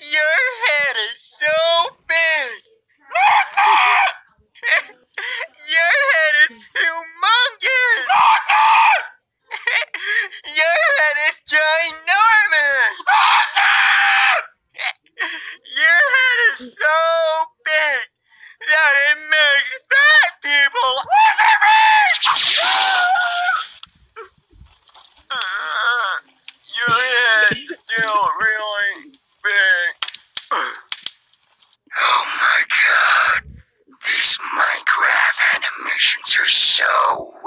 Your head is so big! Monster! Your head is humongous! Monster! Your head is ginormous! Monster! Your head is so Your soul. so.